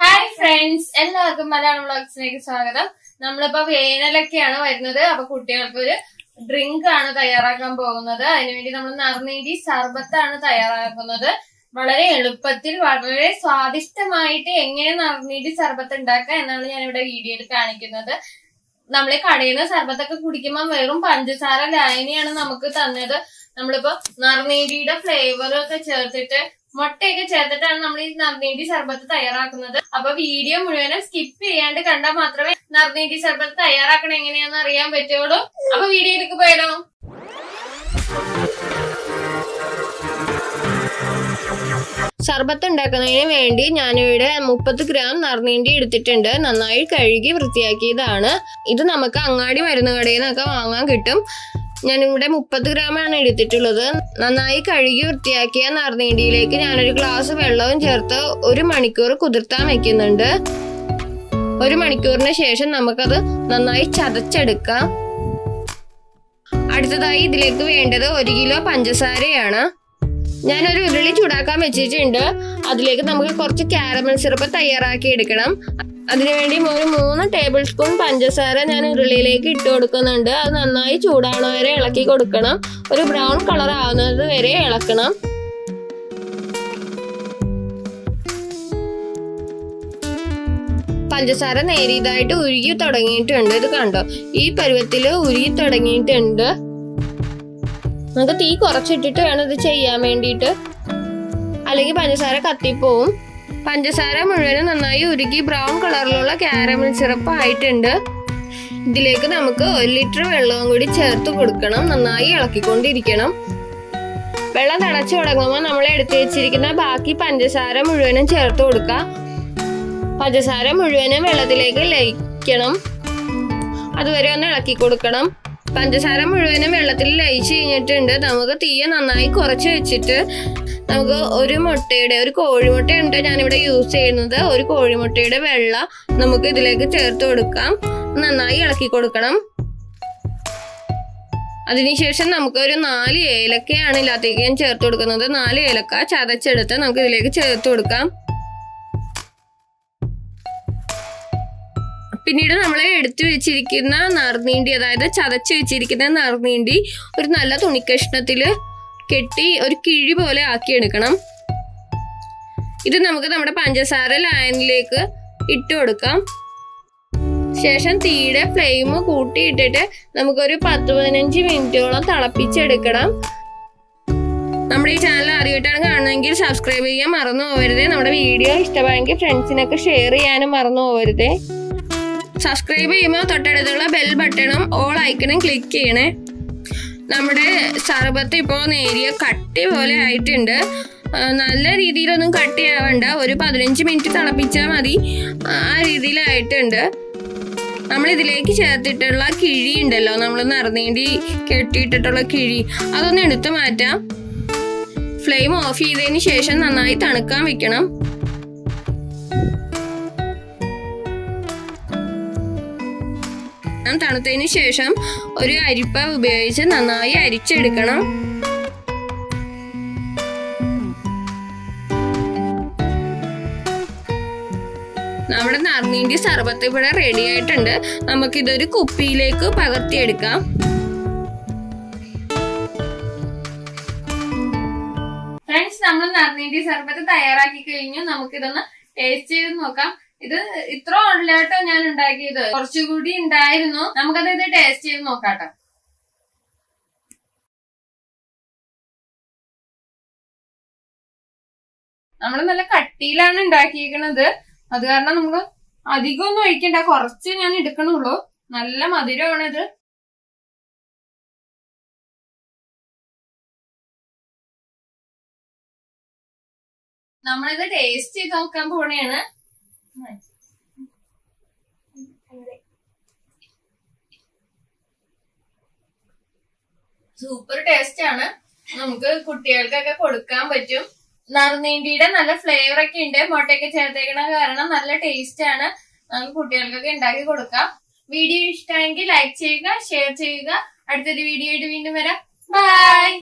Hi friends എല്ലാവർക്കും മലയാളം വ്ളോഗ്സിലേക്ക് സ്വാഗതം. നമ്മളിപ്പോ വേനലൊക്കെയാണ് വരുന്നത്. അപ്പൊ കുട്ടികൾക്ക് ഒരു ഡ്രിങ്ക് ആണ് തയ്യാറാക്കാൻ പോകുന്നത്. അതിനുവേണ്ടി നമ്മൾ നറുനീരി സർബത്താണ് തയ്യാറാക്കുന്നത്. വളരെ എളുപ്പത്തിൽ വളരെ സ്വാദിഷ്ടമായിട്ട് എങ്ങനെ നറുനീരി സർബത്ത് ഉണ്ടാക്കാം എന്നാണ് ഞാൻ ഇവിടെ വീഡിയോയിൽ കാണിക്കുന്നത്. നമ്മളെ കടയിൽ നിന്ന് സർബത്തൊക്കെ കുടിക്കുമ്പോൾ വെറും പഞ്ചസാര ലായനിയാണ് നമുക്ക് തന്നത്. നമ്മളിപ്പോ നർനേടിയുടെ ഫ്ലേവർ ഒക്കെ ചേർത്തിട്ട് മുട്ടയൊക്കെ ചേർത്തിട്ടാണ് നമ്മൾ ഈ നറുനീരി സർബത്ത് തയ്യാറാക്കുന്നത്. അപ്പൊ വീഡിയോ മുഴുവനും സ്കിപ്പ് ചെയ്യാണ്ട് കണ്ടാൽ മാത്രമേ നർനേടി സർബത്ത് തയ്യാറാക്കണ എങ്ങനെയാന്ന് അറിയാൻ പറ്റുള്ളൂ. അപ്പൊ വീഡിയോയിലേക്ക് പോയാലോ? സർബത്ത് ഉണ്ടാക്കുന്നതിന് വേണ്ടി ഞാനിവിടെ മുപ്പത് ഗ്രാം നറുനീണ്ടി എടുത്തിട്ടുണ്ട്. നന്നായി കഴുകി വൃത്തിയാക്കിയതാണ്. ഇത് നമുക്ക് അങ്ങാടി മരുന്ന് കടയിൽ നിന്നൊക്കെ വാങ്ങാൻ കിട്ടും. ഞാനിവിടെ മുപ്പത് ഗ്രാമാണ് എടുത്തിട്ടുള്ളത്. നന്നായി കഴുകി വൃത്തിയാക്കിയ നറുനീണ്ടിയിലേക്ക് ഞാനൊരു ഗ്ലാസ് വെള്ളവും ചേർത്ത് ഒരു മണിക്കൂർ കുതിർത്താൻ വെക്കുന്നുണ്ട്. ഒരു മണിക്കൂറിന് ശേഷം നമുക്കത് നന്നായി ചതച്ചെടുക്കാം. അടുത്തതായി ഇതിലേക്ക് വേണ്ടത് ഒരു കിലോ പഞ്ചസാരയാണ്. ഞാനൊരു ഉരുളി ചൂടാക്കാൻ വെച്ചിട്ടുണ്ട്. അതിലേക്ക് നമുക്ക് കുറച്ച് കാരമൽ സിറപ്പ് തയ്യാറാക്കി എടുക്കണം. അതിനുവേണ്ടി ഒരു മൂന്ന് ടേബിൾ സ്പൂൺ പഞ്ചസാര ഞാൻ ഉരുളിയിലേക്ക് ഇട്ട് കൊടുക്കുന്നുണ്ട്. അത് നന്നായി ചൂടാവണ വരെ ഇളക്കി കൊടുക്കണം. ഒരു ബ്രൗൺ കളർ ആവുന്നത് വരെ ഇളക്കണം. പഞ്ചസാര നേരിയതായിട്ട് ഉരുകി തുടങ്ങിയിട്ടുണ്ട്. ഇത് കണ്ടോ? ഈ പരുവത്തിൽ ഉരുകി തുടങ്ങിയിട്ടുണ്ട്. നമുക്ക് തീ കുറച്ചിട്ടിട്ട് വേണം ഇത് ചെയ്യാൻ വേണ്ടിയിട്ട്. അല്ലെങ്കിൽ പഞ്ചസാര കത്തിപ്പോവും. പഞ്ചസാര മുഴുവനും നന്നായി ഉരുകി ബ്രൗൺ കളറിലുള്ള കാരമൽ സിറപ്പ് ആയിട്ടുണ്ട്. ഇതിലേക്ക് നമുക്ക് ഒരു ലിറ്റർ വെള്ളവും കൂടി ചേർത്ത് കൊടുക്കണം. നന്നായി ഇളക്കിക്കൊണ്ടിരിക്കണം. വെള്ളം തിളച്ചു തുടങ്ങുമ്പോൾ നമ്മൾ എടുത്തു വെച്ചിരിക്കുന്ന ബാക്കി പഞ്ചസാര മുഴുവനും ചേർത്ത് കൊടുക്കുക. പഞ്ചസാര മുഴുവനും വെള്ളത്തിലേക്ക് ലയിക്കണം. അതുവരെ ഒന്ന് ഇളക്കി കൊടുക്കണം. പഞ്ചസാര മുഴുവനും വെള്ളത്തിൽ ലയിച്ച് കഴിഞ്ഞിട്ടുണ്ട്. നമുക്ക് തീയ നന്നായി കുറച്ച് വെച്ചിട്ട് നമുക്ക് ഒരു മുട്ടയുടെ ഒരു കോഴിമുട്ടയുണ്ട് ഞാനിവിടെ യൂസ് ചെയ്യുന്നത്. ഒരു കോഴിമുട്ടയുടെ വെള്ള നമുക്ക് ഇതിലേക്ക് ചേർത്ത് കൊടുക്കാം. നന്നായി ഇളക്കി കൊടുക്കണം. അതിനുശേഷം നമുക്ക് ഒരു നാല് ഏലക്കയാണ് ഇതിനകത്തേക്ക് ഞാൻ ചേർത്ത് കൊടുക്കുന്നത്. നാല് ഏലക്ക ചതച്ചെടുത്ത് നമുക്ക് ഇതിലേക്ക് ചേർത്ത് കൊടുക്കാം. പിന്നീട് നമ്മൾ എടുത്തു വെച്ചിരിക്കുന്ന നറുനീണ്ടി അതായത് ചതച്ച് വെച്ചിരിക്കുന്ന നറുനീണ്ടി ഒരു നല്ല തുണിക്കഷ്ണത്തിൽ കെട്ടി ഒരു കിഴി പോലെ ആക്കി എടുക്കണം. ഇത് നമുക്ക് നമ്മുടെ പഞ്ചസാര ലായനിലേക്ക് ഇട്ട് കൊടുക്കാം. ശേഷം തീയുടെ ഫ്ലെയിം കൂട്ടിയിട്ടിട്ട് നമുക്കൊരു പത്ത് പതിനഞ്ച് മിനിറ്റോളം തിളപ്പിച്ചെടുക്കണം. നമ്മുടെ ഈ ചാനൽ അറിയിട്ടാണ് കാണുന്നതെങ്കിൽ സബ്സ്ക്രൈബ് ചെയ്യാൻ മറന്നു പോകരുത്. നമ്മുടെ വീഡിയോ ഇഷ്ടമായെങ്കിൽ ഫ്രണ്ട്സിനൊക്കെ ഷെയർ ചെയ്യാനും മറന്നു പോകരുതേ. സബ്സ്ക്രൈബ് ചെയ്യുമ്പോൾ തൊട്ടടുത്തുള്ള ബെൽ ബട്ടണും ഓൾ ഐക്കണും ക്ലിക്ക് ചെയ്യണേ. നമ്മുടെ സർബത്ത് ഇപ്പോൾ നേരിയ കട്ടി പോലെ ആയിട്ടുണ്ട്. നല്ല രീതിയിലൊന്നും കട്ടിയാവണ്ട ഒരു പതിനഞ്ച് മിനിറ്റ് തിളപ്പിച്ചാൽ മതി. ആ രീതിയിലായിട്ടുണ്ട്. നമ്മൾ ഇതിലേക്ക് ചേർത്തിട്ടുള്ള കിഴി ഉണ്ടല്ലോ. നമ്മൾ നിറഞ്ഞേണ്ടി കെട്ടിയിട്ടിട്ടുള്ള കിഴി. അതൊന്ന് എടുത്തു മാറ്റാം. ഫ്ലെയിം ഓഫ് ചെയ്തതിന് ശേഷം നന്നായി തണുക്കാൻ വെക്കണം. തണുത്തതിന് ശേഷം ഒരു അരിപ്പ ഉപയോഗിച്ച് നന്നായി അരിച്ചെടുക്കണം. നമ്മുടെ നറുനീണ്ടി സർബത്ത് ഇവിടെ റെഡി ആയിട്ടുണ്ട്. നമുക്കിതൊരു കുപ്പിയിലേക്ക് പകർത്തിയെടുക്കാം. ഫ്രണ്ട്സ് നമ്മൾ നറുനീണ്ടി സർബത്ത് തയ്യാറാക്കി കഴിഞ്ഞു. നമുക്കിതൊന്ന് ടേസ്റ്റ് ചെയ്ത് നോക്കാം. ഇത് ഇത്ര ഉള്ളാട്ടോ ഞാൻ ഉണ്ടാക്കിയത്. കുറച്ചുകൂടി ഉണ്ടായിരുന്നു. നമുക്കത് ഇത് ടേസ്റ്റ് ചെയ്ത് നോക്കാട്ടോ. നമ്മൾ നല്ല കട്ടിയിലാണ് ഉണ്ടാക്കിയിരിക്കുന്നത് അത് കാരണം നമ്മൾ അധികം ഒന്നും ഒഴിക്കണ്ട. കുറച്ച് ഞാൻ എടുക്കണുള്ളൂ. നല്ല മധുരമാണിത് നമ്മളിത് ടേസ്റ്റ് ചെയ്ത് നോക്കാൻ പോണേണ് സൂപ്പർ ടേസ്റ്റ് ആണ്. നമുക്ക് കുട്ടികൾക്കൊക്കെ കൊടുക്കാൻ പറ്റും. നറുനീണ്ടിയുടെ നല്ല ഫ്ലേവർ ഒക്കെ ഉണ്ട്. മുട്ടയൊക്കെ ചേർത്തേക്കണ കാരണം നല്ല ടേസ്റ്റ് ആണ്. നമുക്ക് കുട്ടികൾക്കൊക്കെ ഉണ്ടാക്കി കൊടുക്കാം. വീഡിയോ ഇഷ്ടമെങ്കിൽ ലൈക്ക് ചെയ്യുക ഷെയർ ചെയ്യുക. അടുത്തൊരു വീഡിയോ ആയിട്ട് വീണ്ടും വരാം. ബൈ